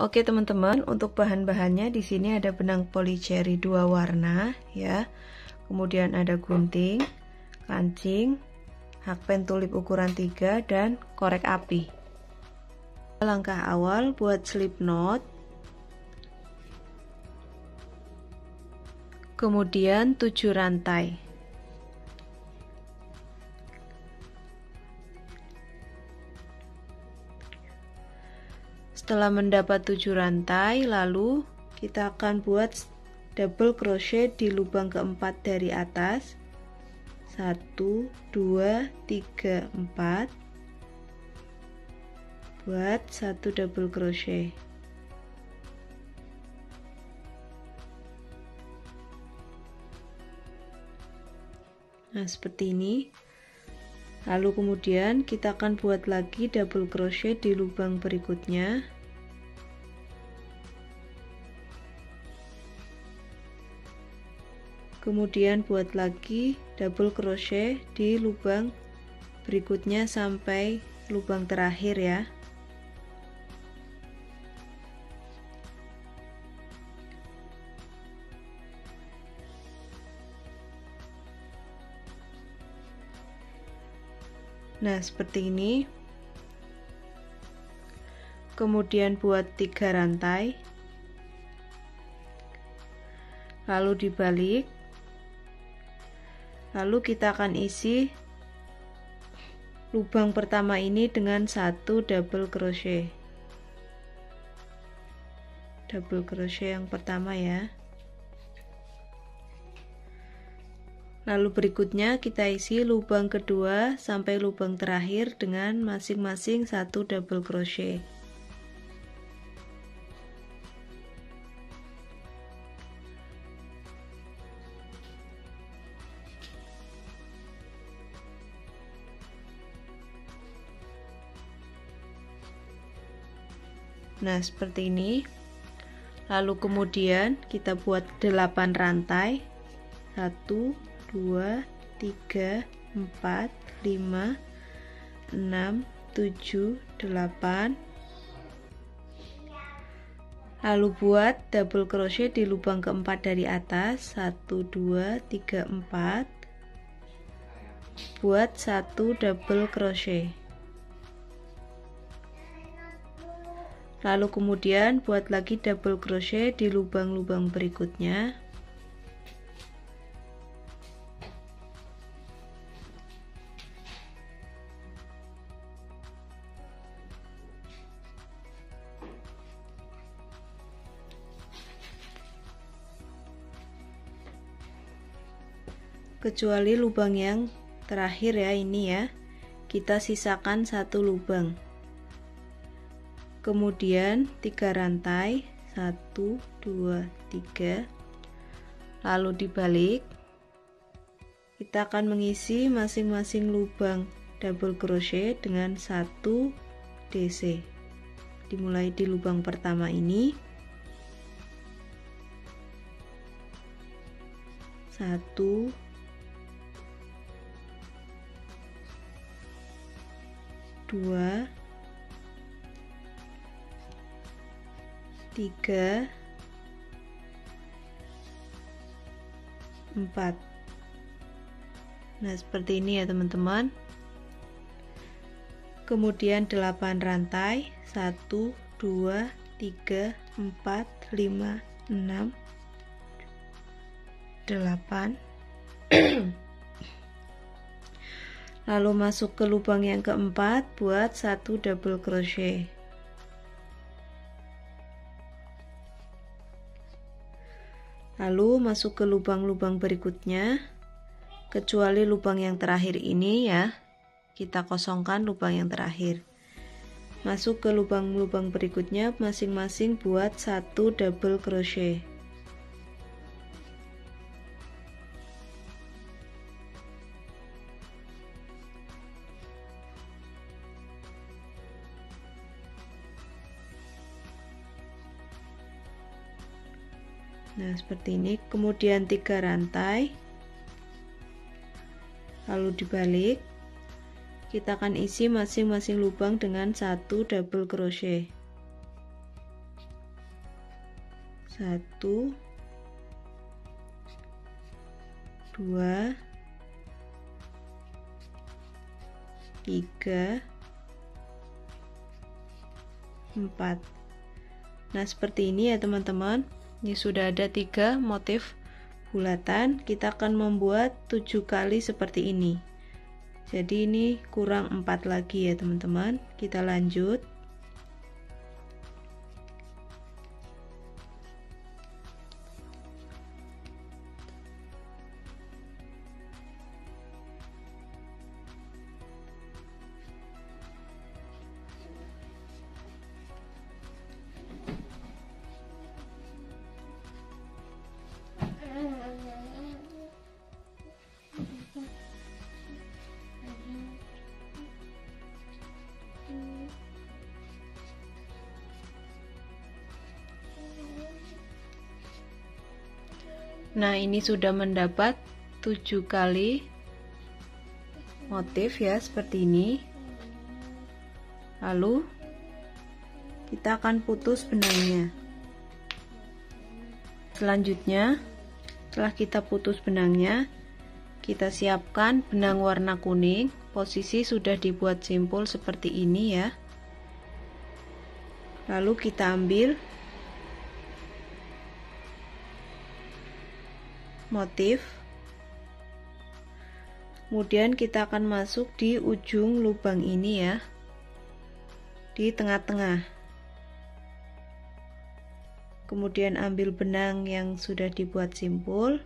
Oke teman-teman, untuk bahan-bahannya di sini ada benang polycherry dua warna ya. Kemudian ada gunting, kancing, hakpen tulip ukuran 3 dan korek api. Langkah awal buat slip knot. Kemudian 7 rantai. Setelah mendapat 7 rantai, lalu kita akan buat double crochet di lubang keempat dari atas. 1 2 3 4 buat satu double crochet. Nah, seperti ini. Lalu kemudian kita akan buat lagi double crochet di lubang berikutnya. Kemudian buat lagi double crochet di lubang berikutnya sampai lubang terakhir ya. Nah, seperti ini. Kemudian buat tiga rantai. Lalu dibalik. Lalu kita akan isi lubang pertama ini dengan satu double crochet. Double crochet yang pertama ya. Lalu berikutnya kita isi lubang kedua sampai lubang terakhir dengan masing-masing satu double crochet. Nah, seperti ini. Lalu kemudian kita buat 8 rantai. 1 2 3 4 5 6 7 8 lalu buat double crochet di lubang keempat dari atas 1 2 3 4 buat satu double crochet lalu kemudian buat lagi double crochet di lubang-lubang berikutnya. Kecuali lubang yang terakhir ya ini ya. Kita sisakan satu lubang kemudian tiga rantai. Satu dua tiga. Lalu dibalik. Kita akan mengisi masing-masing lubang double crochet dengan satu DC dimulai di lubang pertama ini. Satu. Dua tiga empat. Nah seperti ini ya teman-teman. Kemudian 8 rantai 1 2 3 4 5 6 8 lalu masuk ke lubang yang keempat buat satu double crochet lalu masuk ke lubang-lubang berikutnya kecuali lubang yang terakhir ini ya. Kita kosongkan lubang yang terakhir. Masuk ke lubang-lubang berikutnya masing-masing buat satu double crochet nah seperti ini. Kemudian tiga rantai. Lalu dibalik. Kita akan isi masing-masing lubang dengan satu double crochet. Satu. Dua. Tiga. Empat. Nah seperti ini ya teman-teman ini sudah ada tiga motif bulatan. Kita akan membuat tujuh kali seperti ini. Jadi ini kurang empat lagi ya teman-teman. Kita lanjut Nah ini sudah mendapat tujuh kali motif ya seperti ini. Lalu kita akan putus benangnya. Selanjutnya setelah kita putus benangnya kita siapkan benang warna kuning. Posisi sudah dibuat simpul seperti ini ya. Lalu kita ambil motif. Kemudian kita akan masuk di ujung lubang ini ya. Di tengah-tengah. Kemudian ambil benang yang sudah dibuat simpul.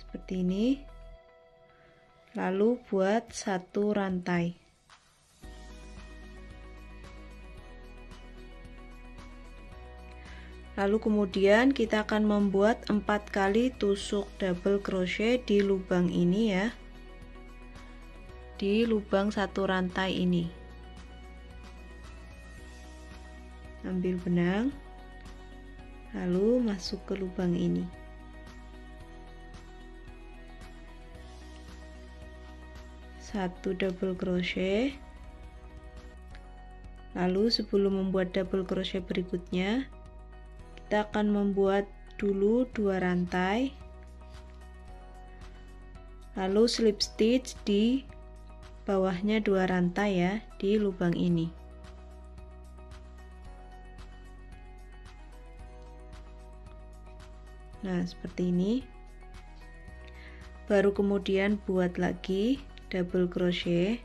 Seperti ini. Lalu buat satu rantai lalu kemudian kita akan membuat empat kali tusuk double crochet di lubang ini ya. Di lubang satu rantai ini. Ambil benang lalu masuk ke lubang ini. Satu double crochet. Lalu sebelum membuat double crochet berikutnya kita akan membuat dulu dua rantai. Lalu slip stitch di bawahnya dua rantai ya di lubang ini. Nah seperti ini. Baru kemudian buat lagi double crochet.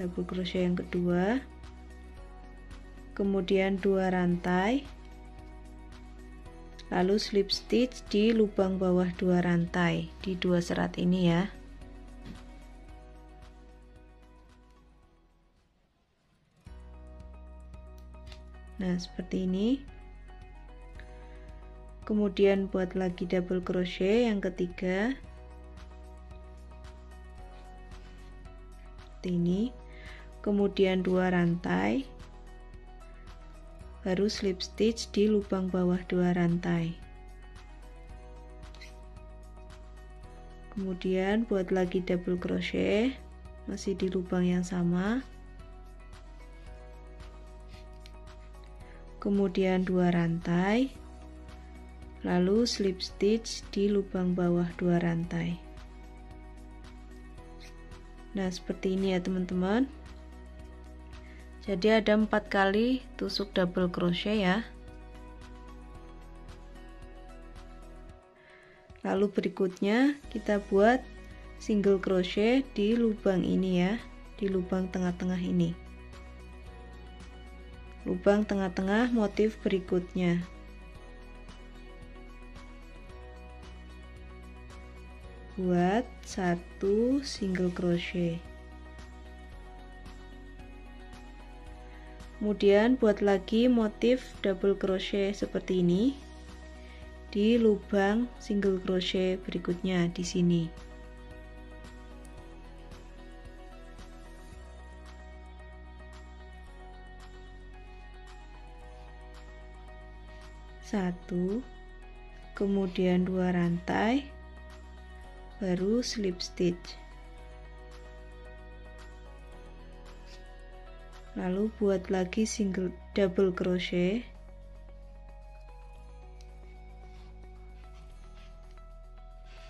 Double crochet yang kedua kemudian dua rantai lalu slip stitch di lubang bawah dua rantai di dua serat ini ya. Nah seperti ini. Kemudian buat lagi double crochet yang ketiga. Seperti ini. Kemudian dua rantai baru slip stitch di lubang bawah dua rantai. Kemudian buat lagi double crochet masih di lubang yang sama. Kemudian dua rantai lalu slip stitch di lubang bawah dua rantai. Nah seperti ini ya teman-teman jadi ada empat kali tusuk double crochet ya. Lalu berikutnya kita buat single crochet di lubang ini ya di lubang tengah-tengah ini. Lubang tengah-tengah motif berikutnya. Buat satu single crochet kemudian buat lagi motif double crochet seperti ini di lubang single crochet berikutnya di sini. Satu kemudian dua rantai baru slip stitch lalu buat lagi single double crochet.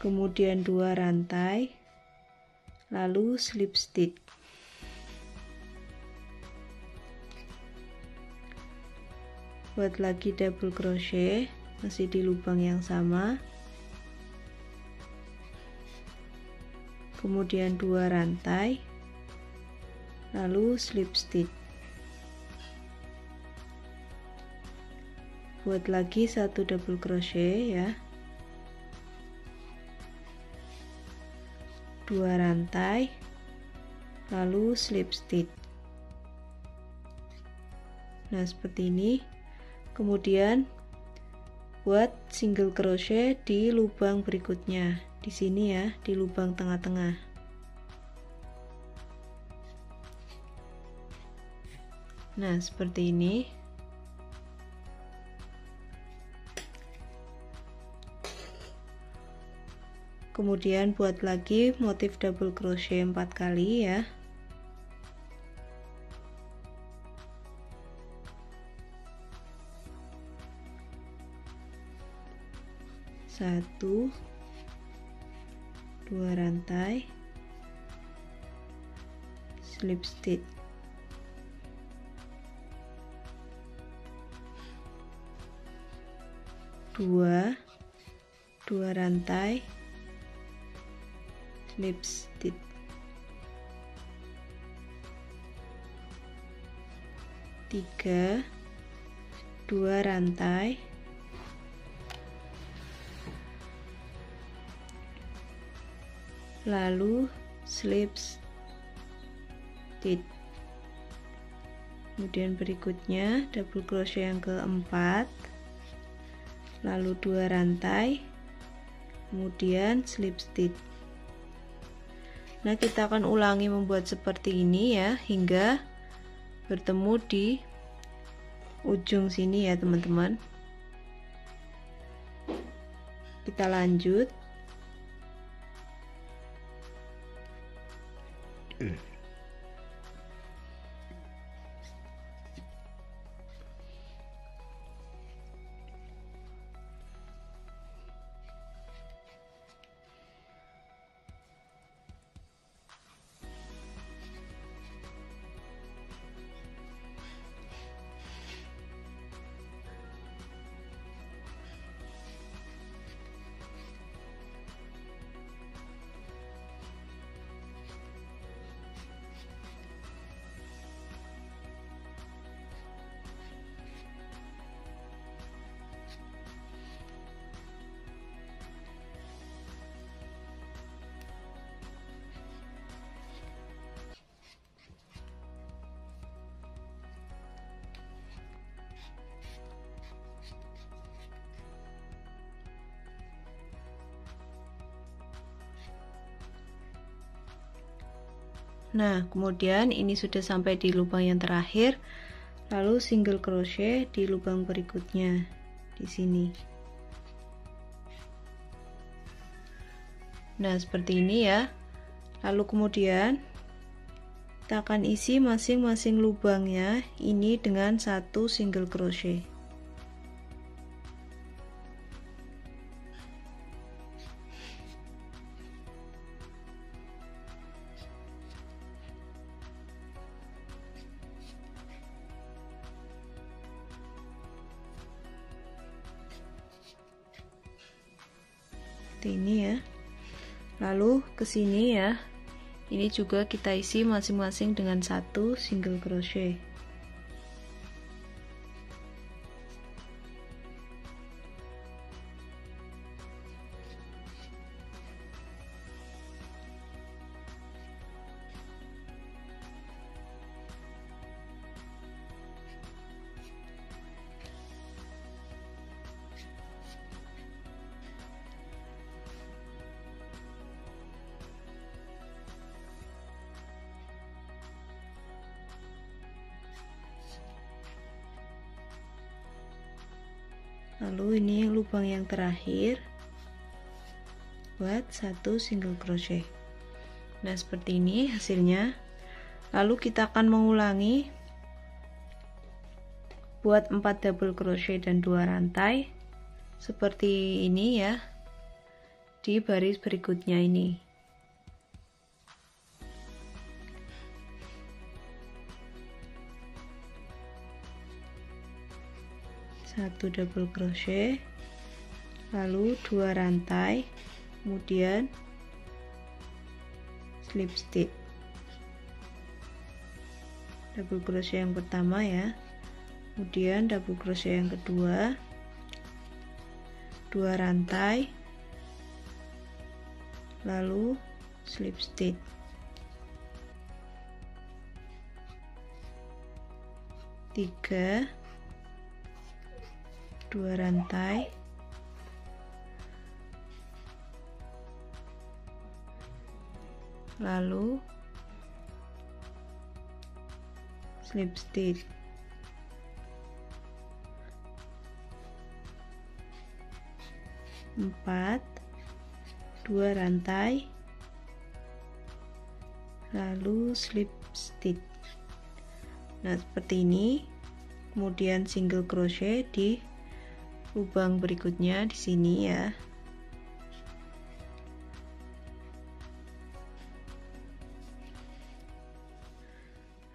Kemudian dua rantai. Lalu slip stitch. Buat lagi double crochet masih di lubang yang sama. Kemudian dua rantai. Lalu slip stitch buat lagi satu double crochet ya. Dua rantai lalu slip stitch. Nah seperti ini. Kemudian buat single crochet di lubang berikutnya. Di sini ya di lubang tengah-tengah. Nah seperti ini kemudian buat lagi motif double crochet empat kali ya. Satu. Dua rantai. Slip stitch. Dua. Dua rantai lipstick tiga. Dua rantai. Lalu slip stitch kemudian berikutnya double crochet yang keempat. Lalu dua rantai. Kemudian slip stitch Nah, kita akan ulangi membuat seperti ini ya hingga bertemu di ujung sini ya, teman-teman. Kita lanjut. Nah, kemudian ini sudah sampai di lubang yang terakhir. Lalu single crochet di lubang berikutnya di sini. Nah, seperti ini ya. Lalu kemudian kita akan isi masing-masing lubangnya ini dengan satu single crochet. Seperti ini ya. Lalu ke sini ya. Ini juga kita isi masing-masing dengan satu single crochet lalu ini lubang yang terakhir. Buat satu single crochet. Nah seperti ini hasilnya. Lalu kita akan mengulangi. Buat 4 double crochet dan 2 rantai. Seperti ini ya. Di baris berikutnya ini satu double crochet. Lalu dua rantai. Kemudian slip stitch. Double crochet yang pertama ya. Kemudian double crochet yang kedua. Dua rantai. Lalu slip stitch. Tiga dua rantai. Lalu slip stitch. 4 2 rantai. Lalu slip stitch. Nah seperti ini. Kemudian single crochet di lubang berikutnya di sini ya.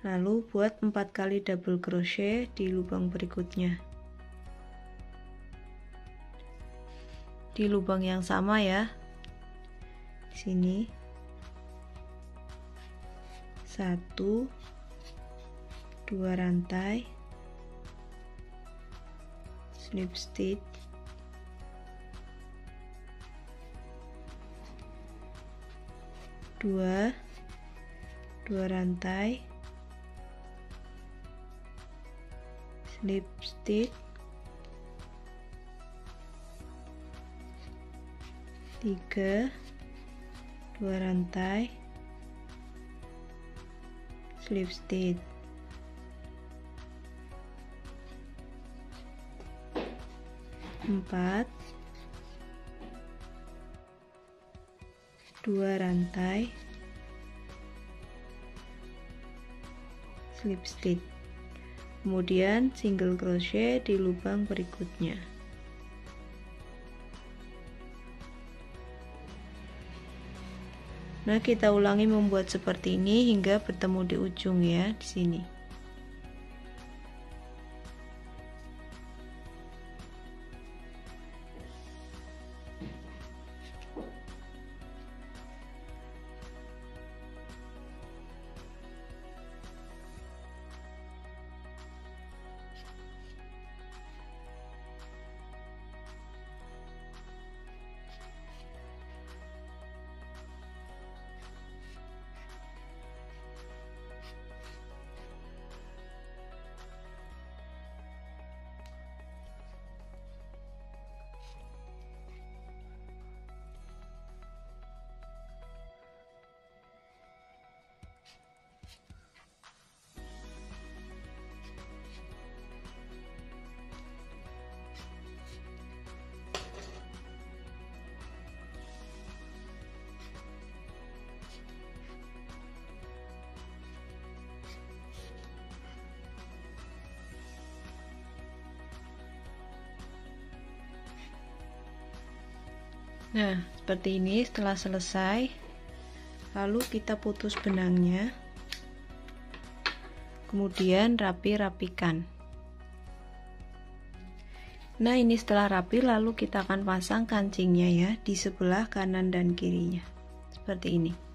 Lalu buat 4 kali double crochet di lubang berikutnya. Di lubang yang sama ya. Di sini. Satu. Dua rantai slip stitch dua dua rantai. Slip stitch 3 2 rantai. Slip stitch empat. Dua rantai. Slip stitch. Kemudian single crochet di lubang berikutnya. Nah, kita ulangi membuat seperti ini hingga bertemu di ujung ya, di sini. Nah, seperti ini setelah selesai. Lalu kita putus benangnya. Kemudian rapi-rapikan. Nah, ini setelah rapi lalu kita akan pasang kancingnya ya di sebelah kanan dan kirinya. Seperti ini.